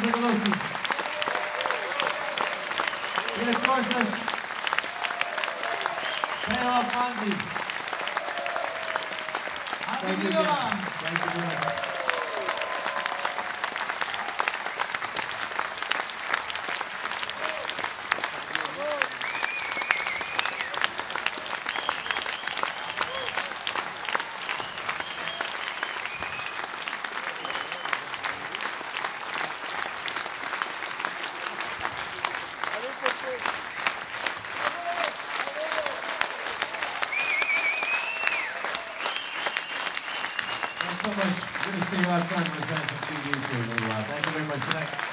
Nicolosi. And of course, the Panama Fonzie. Thank you. Thank you Thank you very much. Good night.